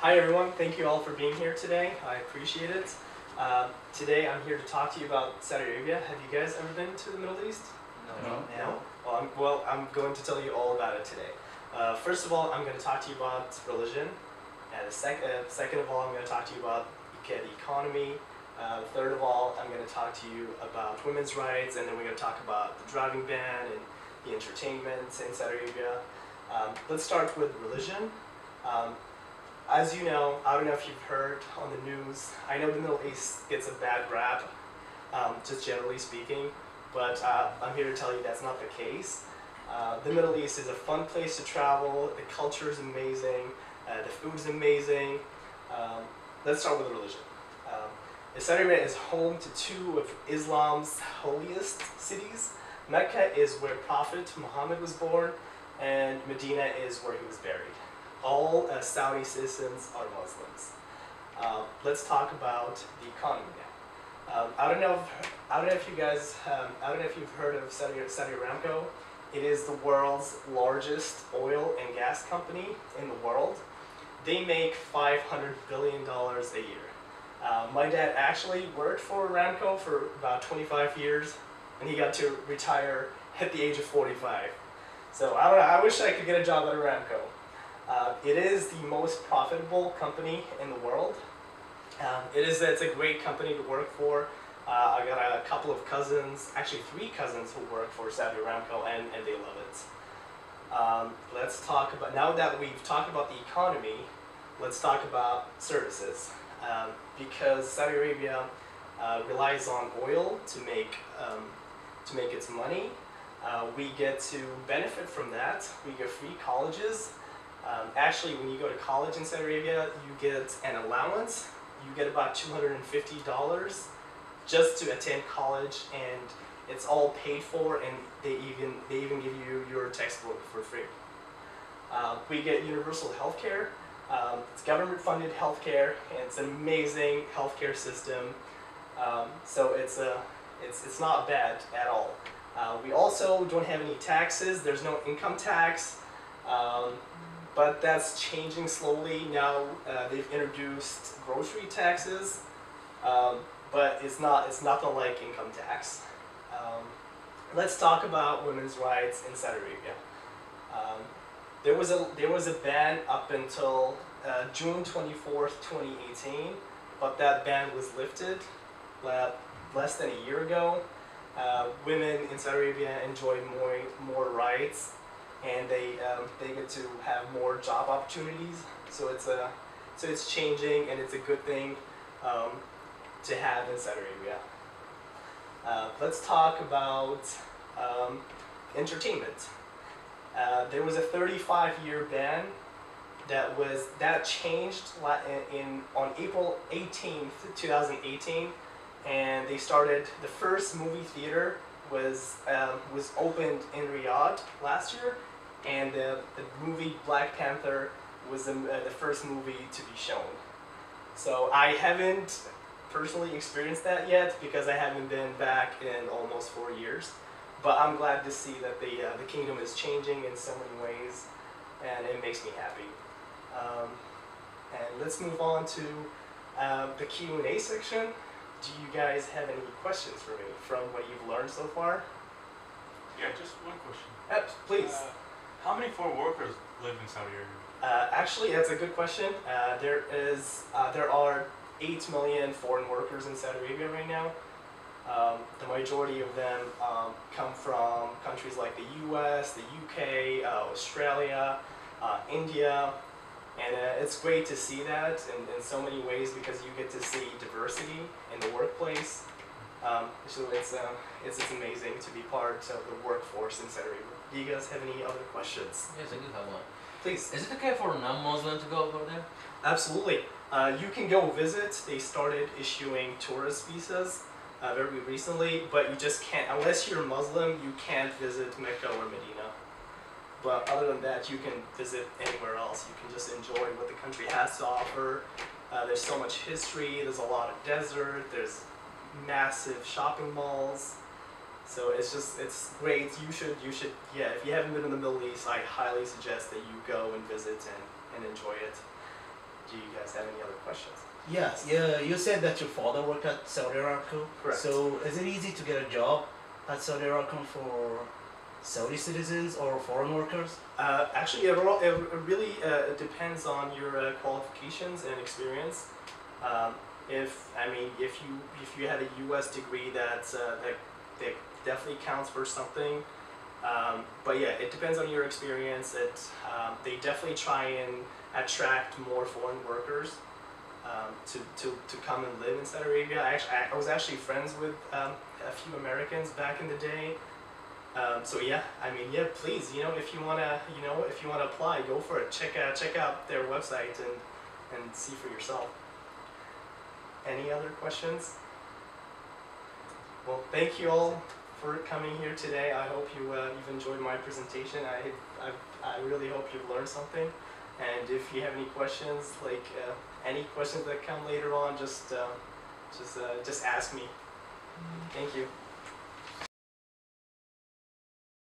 Hi everyone, thank you all for being here today. I appreciate it. Uh, today I'm here to talk to you about Saudi Arabia. Have you guys ever been to the Middle East? No. No? Well, I'm, well, I'm going to tell you all about it today. Uh, first of all, I'm going to talk to you about religion. And the sec- uh, second of all, I'm going to talk to you about the economy. Uh, third of all, I'm going to talk to you about women's rights, and then we're going to talk about the driving ban and the entertainment in Saudi Arabia. Um, let's start with religion. Um, as you know, I don't know if you've heard on the news, I know the Middle East gets a bad rap, um, just generally speaking, but uh, I'm here to tell you that's not the case. Uh, the Middle East is a fun place to travel, the culture is amazing, uh, the food is amazing. Um, let's start with religion. Um, Arabia is home to two of Islam's holiest cities. Mecca is where Prophet Muhammad was born, and Medina is where he was buried. All uh, Saudi citizens are Muslims. Um, let's talk about the economy now. Um, I don't know. If, I don't know if you guys. Um, I don't know if you've heard of Saudi, Saudi Aramco. It is the world's largest oil and gas company in the world. They make 500 billion dollars a year. Uh, my dad actually worked for Aramco for about 25 years, and he got to retire at the age of 45. So I don't know. I wish I could get a job at Aramco. Uh, it is the most profitable company in the world. Um, it is it's a great company to work for. Uh, I got a couple of cousins, actually three cousins who work for Saudi Aramco and, and they love it. Um, let's talk about, now that we've talked about the economy, let's talk about services. Um, because Saudi Arabia uh, relies on oil to make, um, to make its money, uh, we get to benefit from that. We get free colleges. Um, actually, when you go to college in Saudi Arabia, you get an allowance. You get about $250 just to attend college, and it's all paid for, and they even they even give you your textbook for free. Uh, we get universal health care. Um, it's government-funded healthcare, and it's an amazing healthcare system. Um, so it's a it's it's not bad at all. Uh, we also don't have any taxes. There's no income tax, um, but that's changing slowly now. Uh, they've introduced grocery taxes, um, but it's not it's nothing like income tax. Um, let's talk about women's rights in Saudi Arabia. Um, there was a there was a ban up until uh, June 24th, 2018, but that ban was lifted less than a year ago. Uh, women in Saudi Arabia enjoy more more rights, and they um, they get to have more job opportunities. So it's a so it's changing, and it's a good thing um, to have in Saudi Arabia. Uh, let's talk about um, entertainment. Uh, there was a 35-year ban that was that changed in, in on April 18th, 2018 and they started the first movie theater was um, was opened in Riyadh last year, and the, the movie Black Panther was the, uh, the first movie to be shown. So I haven't personally experienced that yet because I haven't been back in almost four years, but I'm glad to see that the uh, the kingdom is changing in so many ways, and it makes me happy. Um, and let's move on to uh, the Q and A section do you guys have any questions for me from what you've learned so far? Yeah, just one question. Yep, please. Uh, how many foreign workers live in Saudi Arabia? Uh, actually, that's a good question. Uh, there is, uh, there are eight million foreign workers in Saudi Arabia right now. Um, the majority of them um, come from countries like the U.S., the U.K., uh, Australia, uh, India, and uh, it's great to see that in, in so many ways because you get to see diversity in the workplace. Um, so it's, uh, it's, it's amazing to be part of the workforce in Saudi Arabia. Do you guys have any other questions? Yes, I do have one. Please. Is it okay for non-Muslim to go over there? Absolutely. Uh, you can go visit. They started issuing tourist visas uh, very recently, but you just can't, unless you're Muslim, you can't visit Mecca or Medina. But other than that, you can visit anywhere else. You can just enjoy what the country has to offer. Uh, there's so much history. There's a lot of desert. There's massive shopping malls. So it's just it's great. You should you should yeah. If you haven't been in the Middle East, I highly suggest that you go and visit and, and enjoy it. do you guys have any other questions? Yes, yeah, you said that your father worked at Saudi Aramco. Correct. So is it easy to get a job at Saudi Aramco for Saudi citizens or foreign workers? Uh, actually, it, ro- it it really uh, depends on your uh, qualifications and experience. Um, if I mean, if you if you had a U.S. degree that uh, that, that definitely counts for something. Um, but yeah, it depends on your experience. It um, they definitely try and attract more foreign workers um, to, to, to come and live in Saudi Arabia. I actually I was actually friends with um, a few Americans back in the day. Um, so yeah, I mean, yeah, please, you know, if you wanna, you know, if you wanna apply, go for it. Check out, check out their website and and see for yourself. Any other questions? Well, thank you all for coming here today. I hope you uh, you've enjoyed my presentation. I, I I really hope you've learned something. And if you have any questions, like uh, any questions that come later on, just uh, just uh, just ask me. Thank you.